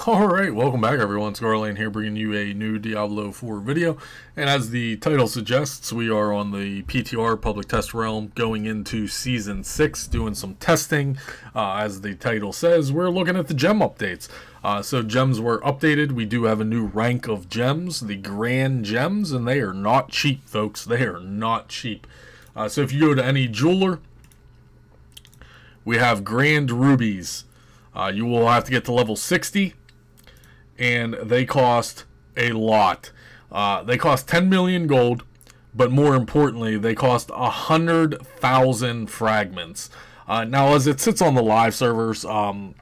Alright, welcome back everyone. Garlaanx here bringing you a new Diablo 4 video. And as the title suggests, we are on the PTR Public Test Realm going into Season 6, doing some testing. Uh, as the title says, we're looking at the gem updates. Uh, so gems were updated. We do have a new rank of gems, the Grand Gems, and they are not cheap, folks. They are not cheap. Uh, so if you go to any jeweler, we have Grand Rubies. Uh, you will have to get to level 60 and they cost a lot. Uh, they cost 10 million gold, but more importantly, they cost a hundred thousand fragments. Uh, now, as it sits on the live servers, um,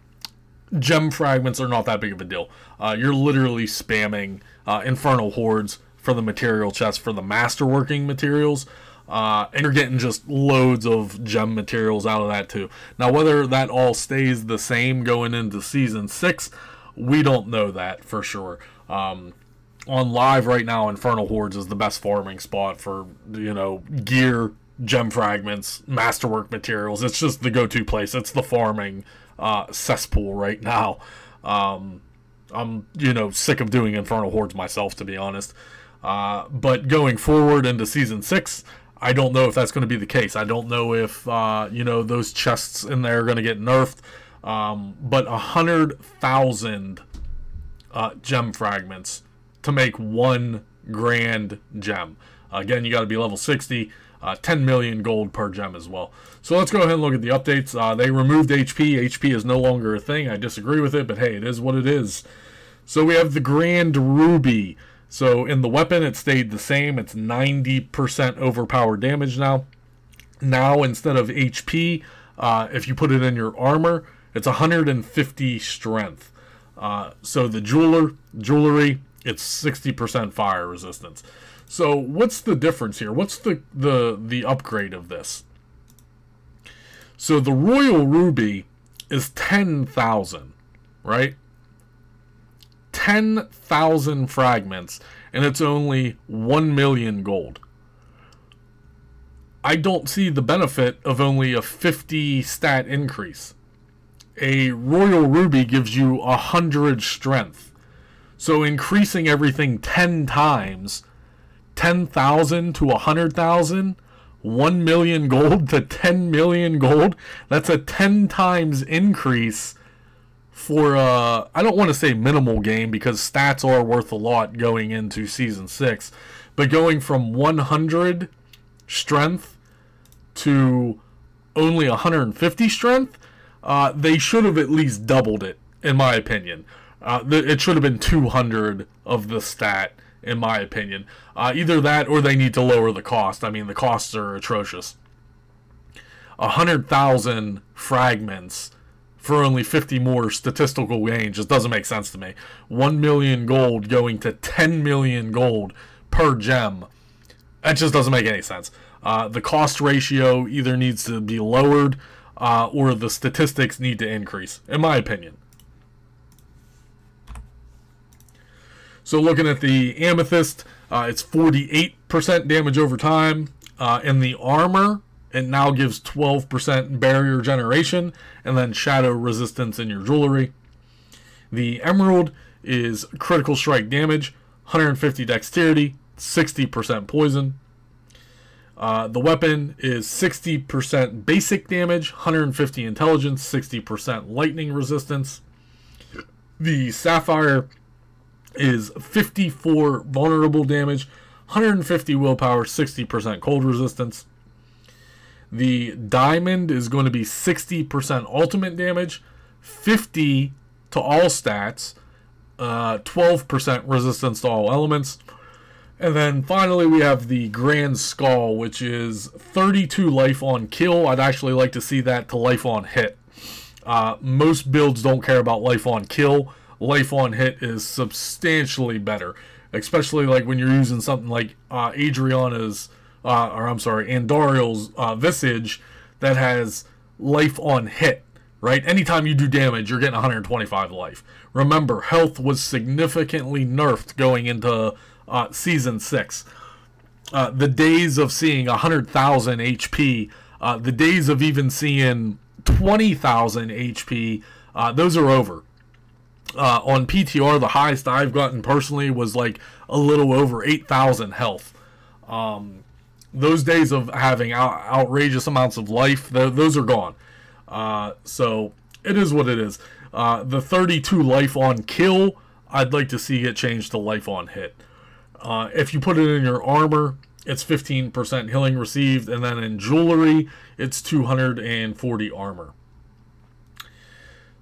gem fragments are not that big of a deal. Uh, you're literally spamming uh, infernal hordes for the material chest for the masterworking materials. Uh, and you're getting just loads of gem materials out of that too. Now, whether that all stays the same going into season six, we don't know that for sure. Um, on live right now, Infernal Hordes is the best farming spot for you know gear, gem fragments, masterwork materials. It's just the go-to place. It's the farming uh, cesspool right now. Um, I'm you know sick of doing Infernal Hordes myself, to be honest. Uh, but going forward into season six, I don't know if that's going to be the case. I don't know if uh, you know those chests in there are going to get nerfed. Um, but a hundred thousand uh, gem fragments to make one grand gem. Again, you got to be level 60. Uh, 10 million gold per gem as well. So let's go ahead and look at the updates. Uh, they removed HP. HP is no longer a thing. I disagree with it, but hey, it is what it is. So we have the Grand Ruby. So in the weapon, it stayed the same. It's 90% overpowered damage now. Now, instead of HP, uh, if you put it in your armor, it's 150 strength. Uh, so the jeweler jewelry, it's 60% fire resistance. So what's the difference here? What's the the the upgrade of this? So the royal ruby is 10,000, right? 10,000 fragments and it's only 1 million gold. I don't see the benefit of only a 50 stat increase a royal ruby gives you a hundred strength. So increasing everything ten times, ten thousand to a hundred thousand, one million gold to ten million gold. That's a ten times increase for uh I don't want to say minimal game because stats are worth a lot going into season six, but going from 100 strength to only 150 strength uh, they should have at least doubled it, in my opinion. Uh, th- it should have been 200 of the stat, in my opinion. Uh, either that or they need to lower the cost. I mean, the costs are atrocious. 100,000 fragments for only 50 more statistical gain just doesn't make sense to me. 1 million gold going to 10 million gold per gem. That just doesn't make any sense. Uh, the cost ratio either needs to be lowered uh, or the statistics need to increase, in my opinion. So looking at the Amethyst, uh, it's 48% damage over time. Uh, in the armor, it now gives 12% barrier generation and then shadow resistance in your jewelry. The Emerald is critical strike damage, 150 dexterity, 60% poison. Uh, the weapon is 60% basic damage, 150 intelligence, 60% lightning resistance. The Sapphire is 54 vulnerable damage, 150 willpower, 60% cold resistance. The Diamond is going to be 60% ultimate damage, 50 to all stats, uh, 12% resistance to all elements, and then finally, we have the Grand Skull, which is 32 life on kill. I'd actually like to see that to life on hit. Uh, most builds don't care about life on kill. Life on hit is substantially better, especially like when you're using something like uh, Adriana's, uh, or I'm sorry, Andariel's uh, Visage that has life on hit. Right? Anytime you do damage, you're getting 125 life. Remember, health was significantly nerfed going into uh, season six. Uh, the days of seeing 100,000 HP, uh, the days of even seeing 20,000 HP, uh, those are over. Uh, on PTR, the highest I've gotten personally was like a little over 8,000 health. Um, those days of having out- outrageous amounts of life, th- those are gone. Uh, so it is what it is. The 32 life on kill, I'd like to see it changed to life on hit. Uh, if you put it in your armor, it's 15% healing received, and then in jewelry, it's 240 armor.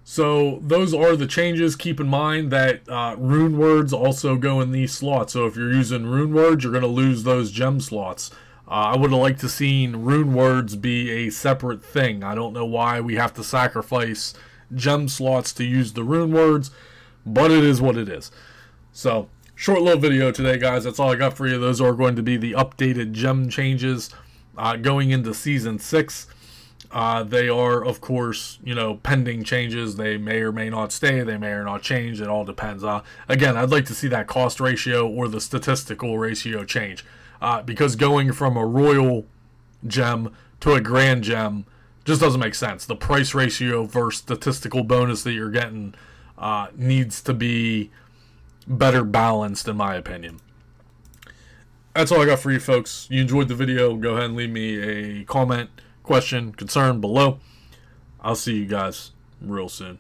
So those are the changes. Keep in mind that uh, rune words also go in these slots. So if you're using rune words, you're going to lose those gem slots. Uh, I would have liked to seen rune words be a separate thing. I don't know why we have to sacrifice gem slots to use the rune words, but it is what it is. So short little video today, guys. That's all I got for you. Those are going to be the updated gem changes uh, going into season six. Uh, they are, of course, you know, pending changes. They may or may not stay. They may or not change. It all depends. Uh, again, I'd like to see that cost ratio or the statistical ratio change. Uh, because going from a royal gem to a grand gem just doesn't make sense. The price ratio versus statistical bonus that you're getting uh, needs to be better balanced, in my opinion. That's all I got for you folks. You enjoyed the video, go ahead and leave me a comment question, concern below. I'll see you guys real soon.